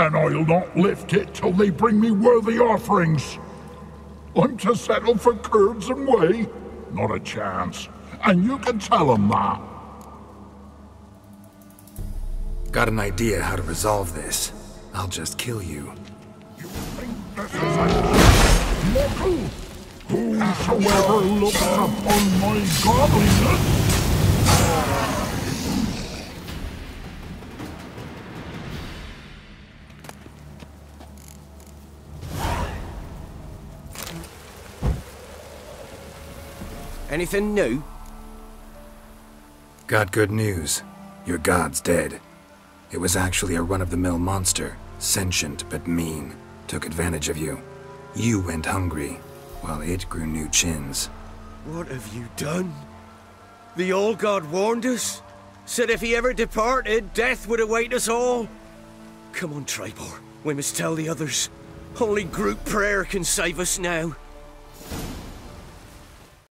and I'll not lift it till they bring me worthy offerings. I'm to settle for curds and whey? Not a chance. And you can tell them that. Got an idea how to resolve this. I'll just kill you. You think this is a mortal? Whosoever looks upon my godliness Anything new? Got good news. Your god's dead. It was actually a run-of-the-mill monster, sentient but mean. Took advantage of you. You went hungry, while it grew new chins. What have you done? The old god warned us? Said if he ever departed, death would await us all? Come on, Triboar. We must tell the others. Only group prayer can save us now.